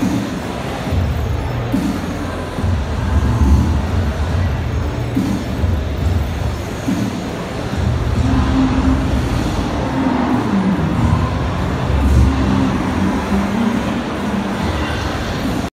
you